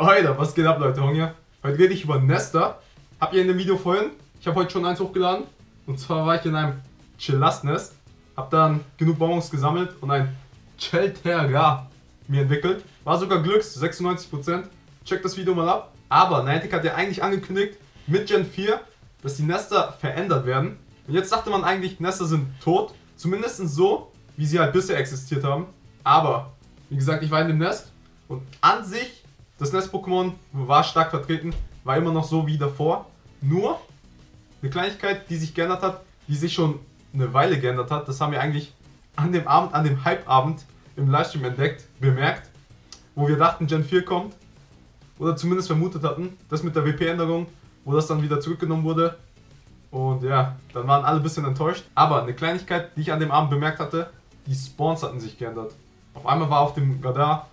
Alter, was geht ab, Leute? Hunger. Heute rede ich über Nester. Habt ihr in dem Video vorhin? Ich habe heute schon eins hochgeladen. Und zwar war ich in einem Chillast-Nest. Hab dann genug Bonbons gesammelt und ein Chelterra mir entwickelt. War sogar Glücks, 96%. Checkt das Video mal ab. Aber Niantic hat ja eigentlich angekündigt, mit Gen 4, dass die Nester verändert werden. Und jetzt dachte man eigentlich, Nester sind tot. Zumindest so, wie sie halt bisher existiert haben. Aber, wie gesagt, ich war in dem Nest. Und an sich, das Nest-Pokémon war stark vertreten. War immer noch so wie davor. Nur, eine Kleinigkeit, die sich geändert hat, die sich schon eine Weile geändert hat. Das haben wir eigentlich an dem Abend, an dem Hype-Abend im Livestream entdeckt, bemerkt. Wo wir dachten, Gen 4 kommt. Oder zumindest vermutet hatten. Das mit der WP-Änderung, wo das dann wieder zurückgenommen wurde. Und ja, dann waren alle ein bisschen enttäuscht. Aber eine Kleinigkeit, die ich an dem Abend bemerkt hatte, die Spawns hatten sich geändert. Auf einmal war auf dem Radar,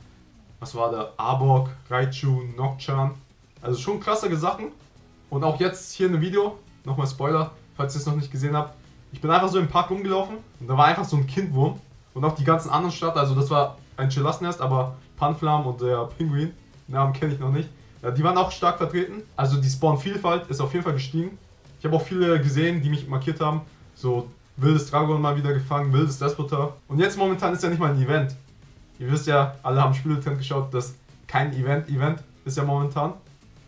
was war da? Arbok, Raichu, Nocturne. Also schon klasse Sachen. Und auch jetzt hier in einem Video, nochmal Spoiler, falls ihr es noch nicht gesehen habt. Ich bin einfach so im Park rumgelaufen und da war einfach so ein Kindwurm. Und auch die ganzen anderen Starter, also das war ein Chillast-Nest, aber Panflam und der Pinguin, Namen kenne ich noch nicht. Ja, die waren auch stark vertreten. Also die Spawn-Vielfalt ist auf jeden Fall gestiegen. Ich habe auch viele gesehen, die mich markiert haben. So wildes Dragon mal wieder gefangen, wildes Despotar. Und jetzt momentan ist ja nicht mal ein Event. Ihr wisst ja, alle haben Spieletrend geschaut, dass kein Event-Event ist ja momentan.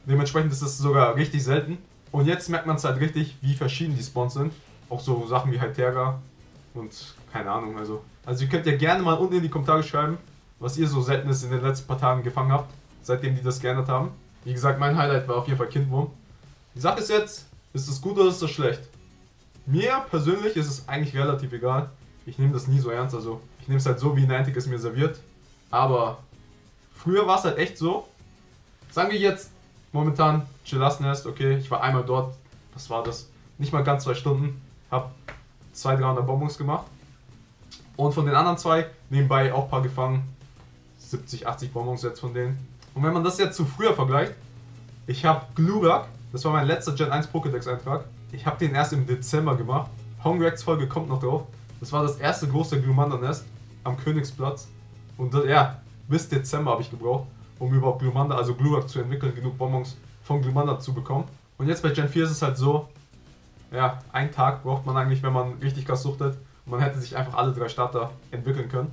Dementsprechend ist es sogar richtig selten. Und jetzt merkt man es halt richtig, wie verschieden die Spawns sind. Auch so Sachen wie Hytera und keine Ahnung. Also, also ihr könnt ja gerne mal unten in die Kommentare schreiben, was ihr so Seltenes in den letzten paar Tagen gefangen habt, seitdem die das geändert haben. Wie gesagt, mein Highlight war auf jeden Fall Kindwurm. Die Sache ist jetzt, ist das gut oder ist das schlecht? Mir persönlich ist es eigentlich relativ egal. Ich nehme das nie so ernst. Also ich nehme es halt so, wie Niantic es mir serviert. Aber früher war es halt echt so. Sagen wir jetzt momentan Chillast Nest, okay, ich war einmal dort. Was war das? Nicht mal ganz zwei Stunden. Hab 200, 300 Bonbons gemacht. Und von den anderen zwei nebenbei auch ein paar gefangen. 70, 80 Bonbons jetzt von denen. Und wenn man das jetzt zu früher vergleicht, ich habe Glurak, das war mein letzter Gen 1 Pokédex-Eintrag. Ich habe den erst im Dezember gemacht. Hongrex Folge kommt noch drauf. Das war das erste große Glumanda-Nest am Königsplatz. Und ja, bis Dezember habe ich gebraucht, um überhaupt Glumanda, also Glurak zu entwickeln, genug Bonbons von Glumanda zu bekommen. Und jetzt bei Gen 4 ist es halt so, ja, einen Tag braucht man eigentlich, wenn man richtig krass suchtet. Und man hätte sich einfach alle drei Starter entwickeln können.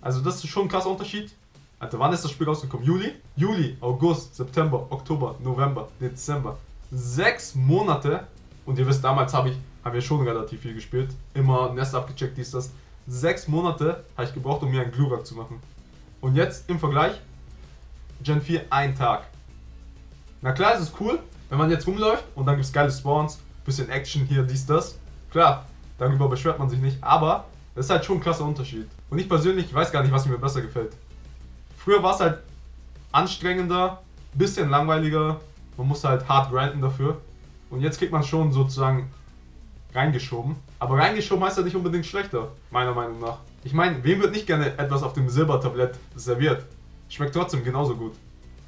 Also das ist schon ein krasser Unterschied. Alter, wann ist das Spiel rausgekommen? Juli? Juli, August, September, Oktober, November, Dezember. Sechs Monate. Und ihr wisst, damals habe ich, haben wir schon relativ viel gespielt. Immer Nest abgecheckt, dies, das. Sechs Monate habe ich gebraucht, um mir einen Glurak zu machen. Und jetzt im Vergleich, Gen 4 ein Tag. Na klar, es ist cool, wenn man jetzt rumläuft und dann gibt es geile Spawns, bisschen Action hier, dies, das. Klar, darüber beschwert man sich nicht, aber das ist halt schon ein klasse Unterschied. Und ich persönlich weiß gar nicht, was mir besser gefällt. Früher war es halt anstrengender, bisschen langweiliger, man musste halt hart grinden dafür. Und jetzt kriegt man schon sozusagen reingeschoben. Aber reingeschoben heißt ja nicht unbedingt schlechter, meiner Meinung nach. Ich meine, wem wird nicht gerne etwas auf dem Silbertablett serviert? Schmeckt trotzdem genauso gut.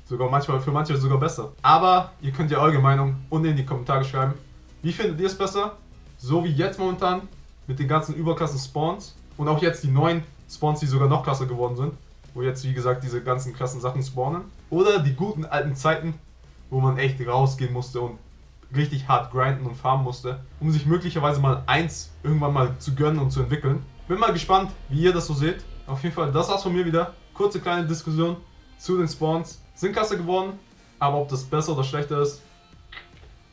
Sogar manchmal für manche sogar besser. Aber ihr könnt ja eure Meinung unten in die Kommentare schreiben. Wie findet ihr es besser? So wie jetzt momentan mit den ganzen überklassen Spawns und auch jetzt die neuen Spawns, die sogar noch krasser geworden sind, wo jetzt wie gesagt diese ganzen krassen Sachen spawnen. Oder die guten alten Zeiten, wo man echt rausgehen musste und richtig hart grinden und farmen musste, um sich möglicherweise mal eins irgendwann mal zu gönnen und zu entwickeln. Bin mal gespannt, wie ihr das so seht. Auf jeden Fall, das war's von mir wieder. Kurze kleine Diskussion zu den Spawns. Sind klasse geworden, aber ob das besser oder schlechter ist,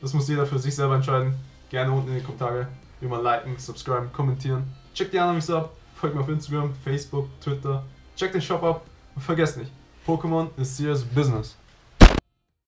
das muss jeder für sich selber entscheiden. Gerne unten in die Kommentare immer liken, subscriben, kommentieren. Checkt die anderen ab, folgt mir auf Instagram, Facebook, Twitter. Checkt den Shop ab und vergesst nicht, Pokémon ist serious business.